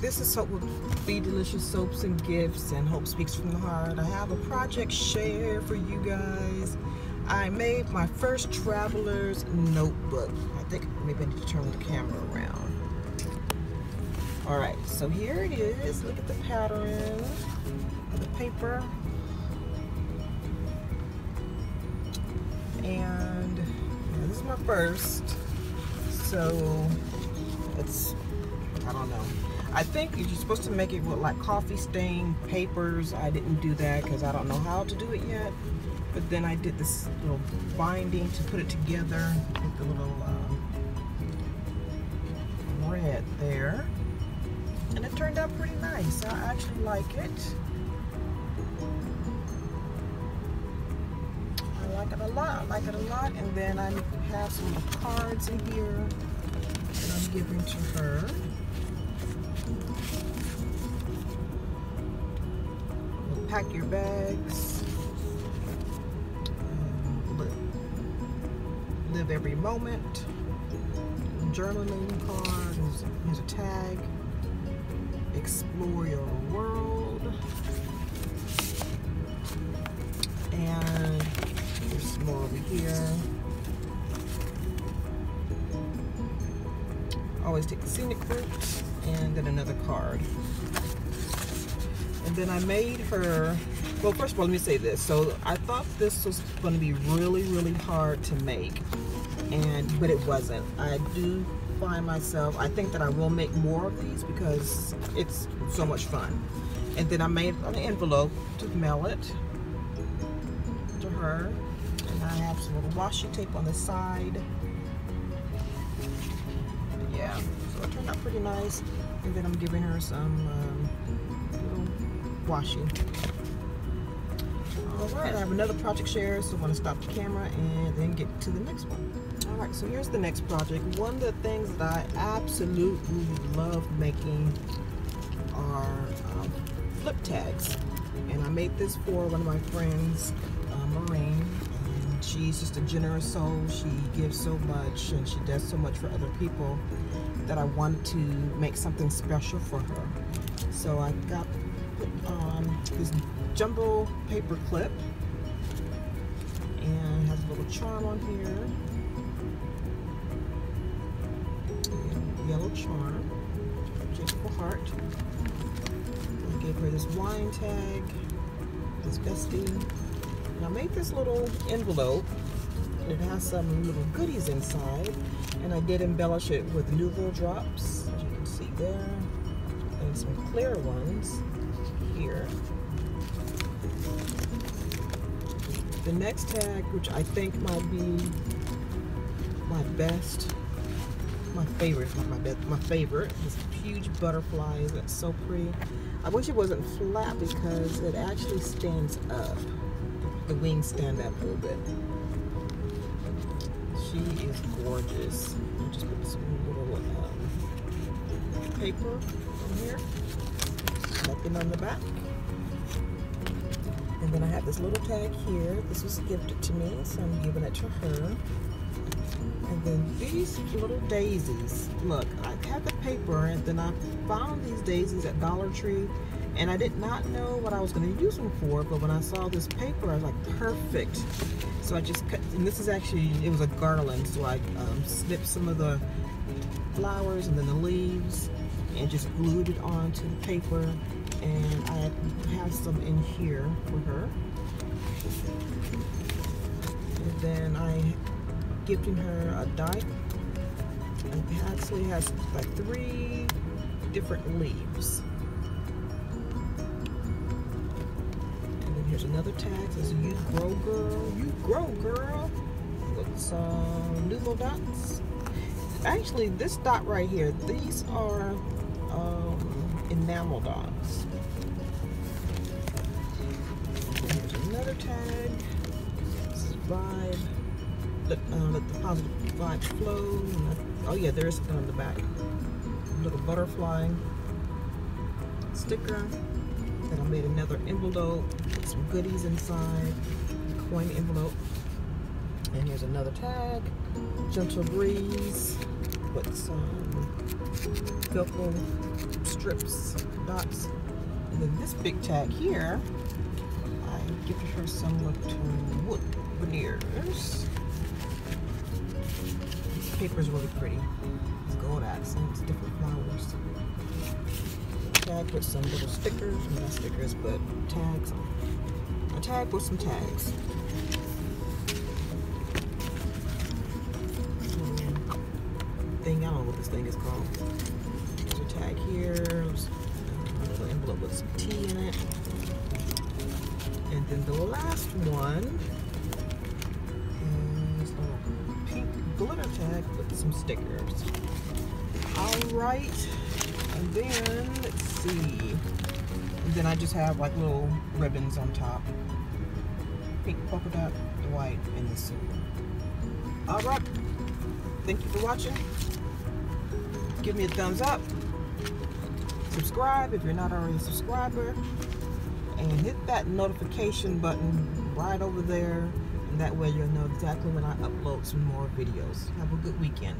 this is Hope with Be Delicious Soaps and Gifts and Hope Speaks from the Heart. I have a project share for you guys. I made my first traveler's notebook. I think maybe I need to turn the camera around. All right, so here it is. Look at the pattern of the paper. And this is my first. So it's, I don't know. I think you're supposed to make it with like coffee stain papers. I didn't do that because I don't know how to do it yet. But then I did this little binding to put it together with the little uh, red there. And it turned out pretty nice. I actually like it. I like it a lot. I like it a lot. And then I have some cards in here that I'm giving to her. Pack your bags. Live, live every moment. Journaling card. Here's a, here's a tag. Explore your world. And there's more over here. Always take the scenic route. And then another card. And then I made her, well, first of all, let me say this. So I thought this was going to be really, really hard to make, and but it wasn't. I do find myself, I think that I will make more of these because it's so much fun. And then I made an envelope to mail it to her. And I have some little washi tape on the side. Yeah, so it turned out pretty nice. And then I'm giving her some um, washi. All right, I have another project share, so I'm gonna stop the camera and then get to the next one. All right, so here's the next project. One of the things that I absolutely love making are um, flip tags. And I made this for one of my friends, uh, Maureen. She's just a generous soul. She gives so much and she does so much for other people that I wanted to make something special for her. So I got um, this jumbo paper clip and has a little charm on here yellow charm just heart I gave her this wine tag this bestie and I made this little envelope it has some little goodies inside and I did embellish it with Nuvo drops as you can see there and some clear ones here. The next tag, which I think might be my best, my favorite, not my best, my favorite, this huge butterfly. That's so pretty. I wish it wasn't flat because it actually stands up. The wings stand up a little bit. She is gorgeous. I just put some little um, paper on here nothing on the back. And then I have this little tag here. This was gifted to me, so I'm giving it to her. And then these little daisies. Look, I had the paper and then I found these daisies at Dollar Tree and I did not know what I was going to use them for, but when I saw this paper, I was like, perfect. So I just cut, and this is actually, it was a garland, so I um, snipped some of the flowers and then the leaves and just glued it onto the paper. And I have some in here for her. And then I gifting her a die. And actually has like three different leaves here's another tag says you grow girl you grow girl with some new little dots actually this dot right here these are um, enamel dots. Here's another tag. This is vibe. Let, uh, let the positive vibes flow. oh yeah, there is something on the back. A little butterfly sticker. Then I made another envelope with some goodies inside. Coin envelope. And here's another tag. Gentle breeze with some Velcro strips, dots. And then this big tag here, I gifted her some little wood veneers. This paper is really pretty. It's gold accents, different. With some little stickers, not stickers, but tags. On. A tag with some tags. Thing, I don't know what this thing is called. There's a tag here. There's a little envelope with some tea in it. And then the last one is a pink glitter tag with some stickers. All right, and then let's see. And then I just have like little ribbons on top. Pink polka dot, the white, and the silver. All right, thank you for watching. Give me a thumbs up. Subscribe if you're not already a subscriber and hit that notification button right over there and that way you'll know exactly when I upload some more videos. Have a good weekend.